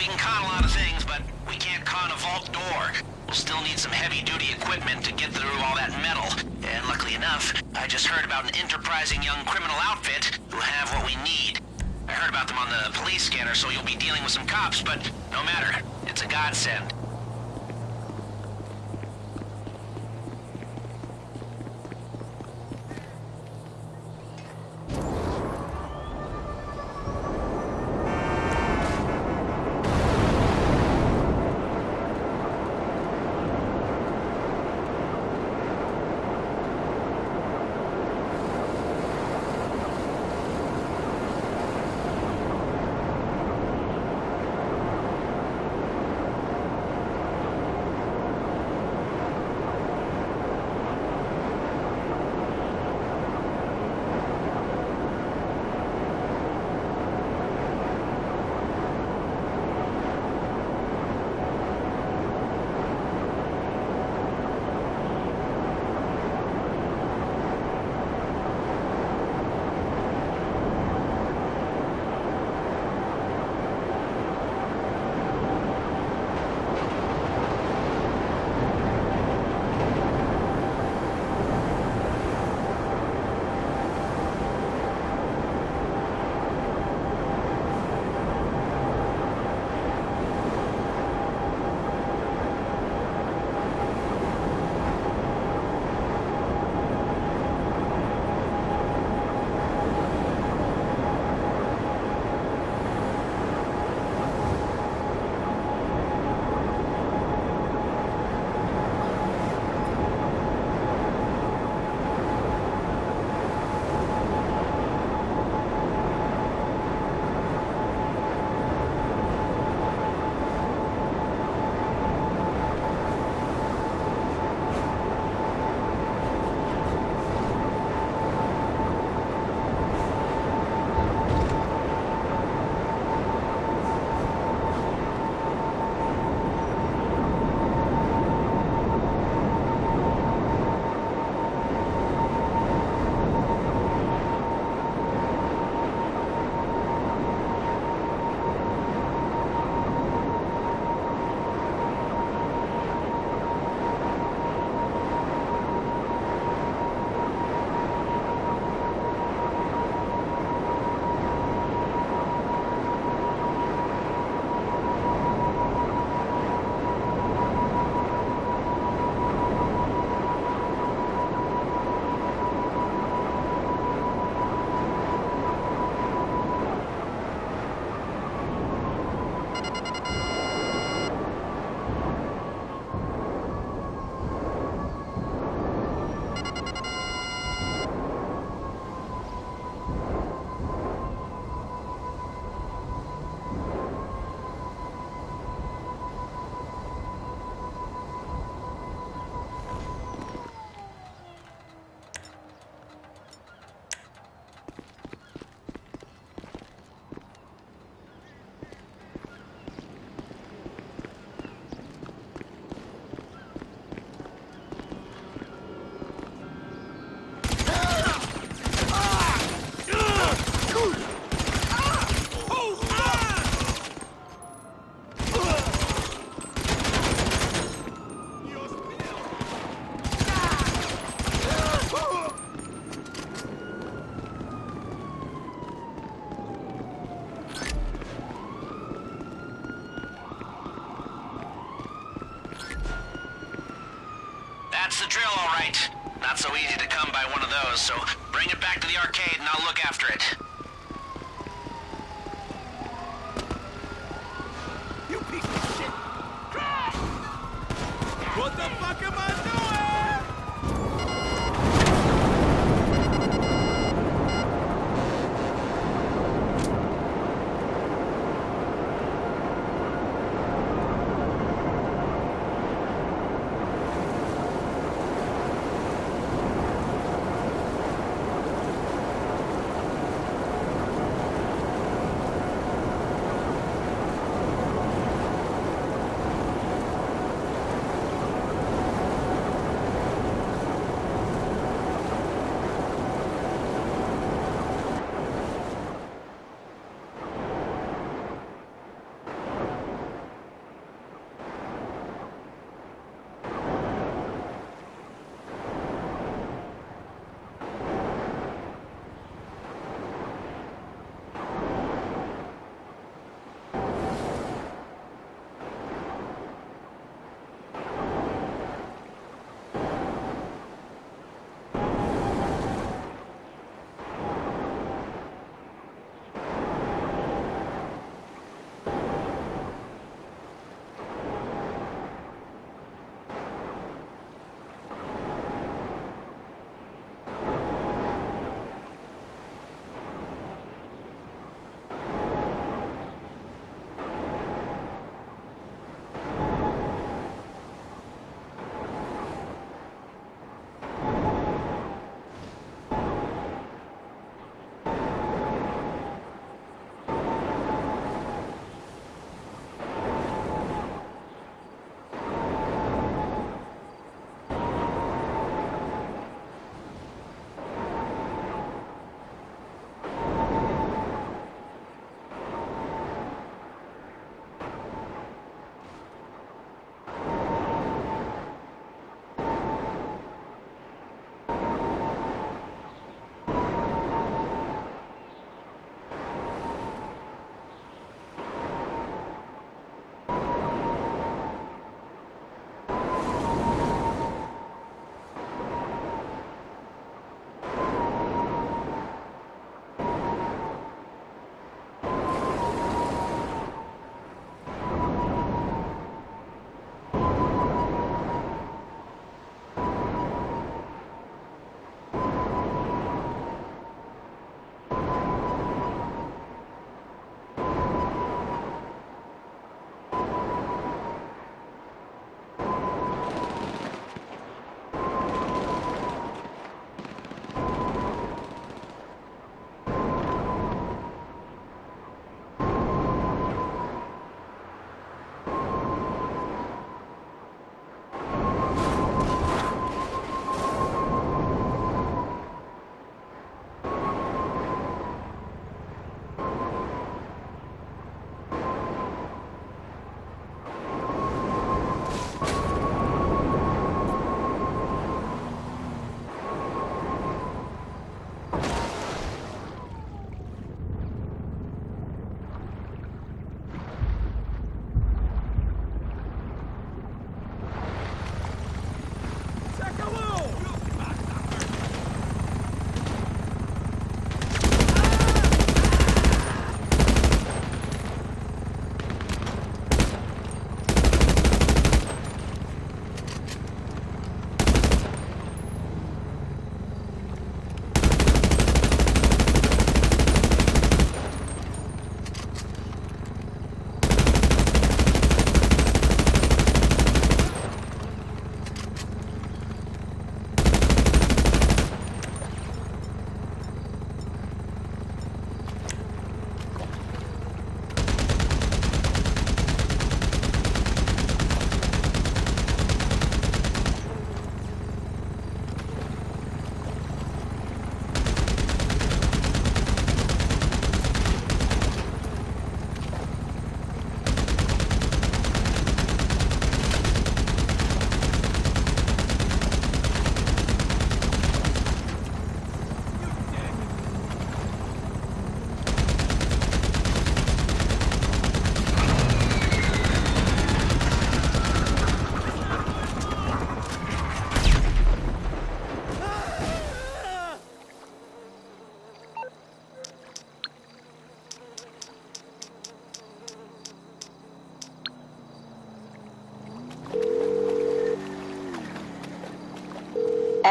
We can con a lot of things, but we can't con a vault door. We'll still need some heavy-duty equipment to get through all that metal. And luckily enough, I just heard about an enterprising young criminal outfit who have what we need. I heard about them on the police scanner, so you'll be dealing with some cops, but no matter. It's a godsend.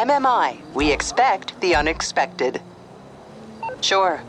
MMI, we expect the unexpected. Sure.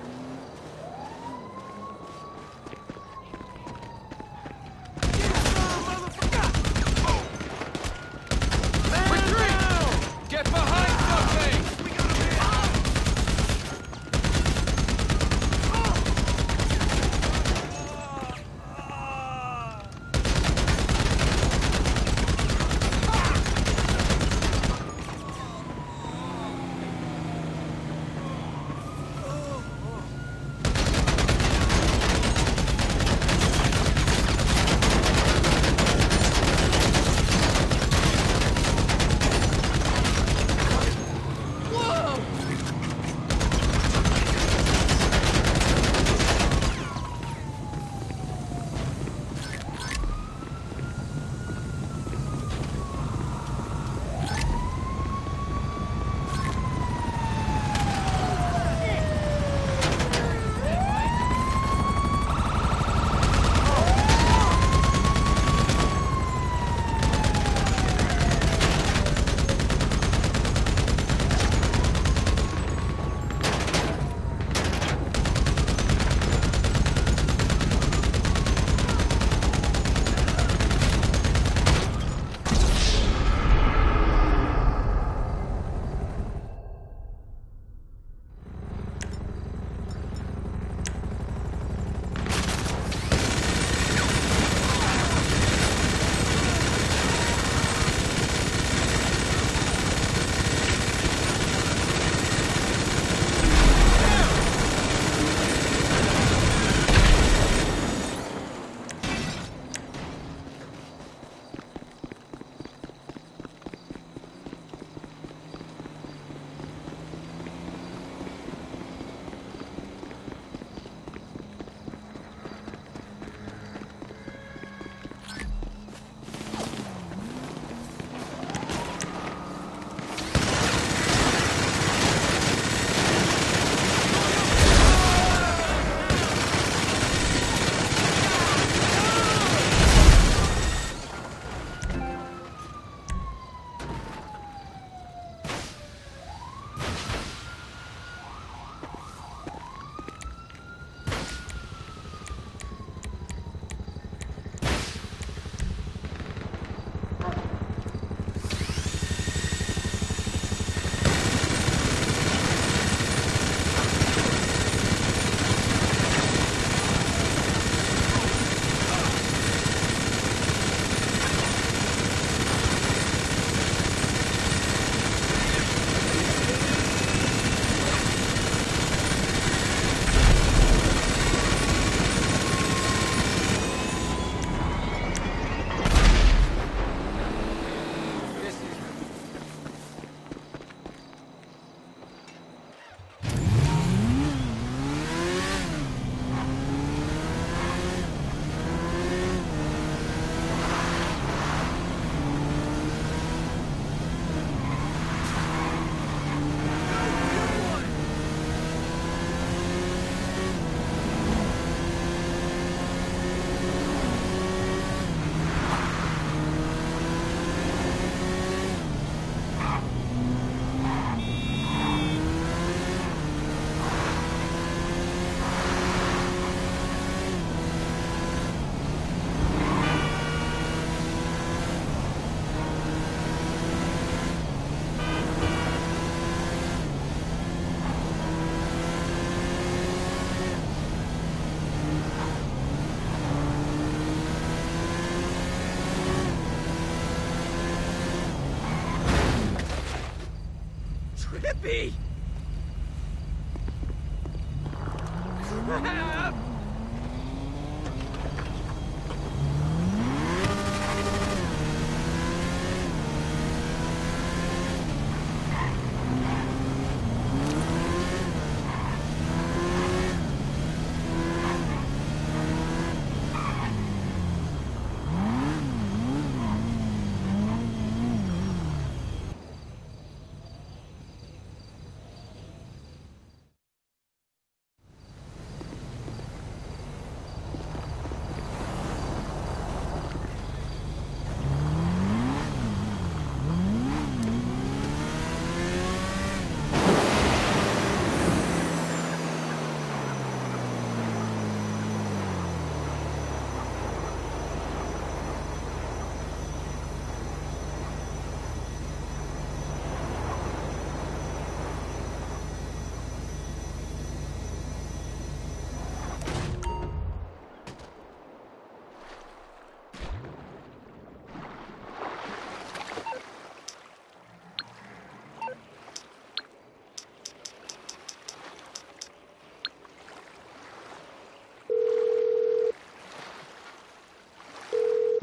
Crap!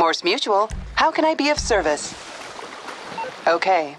Mors Mutual, how can I be of service? Okay,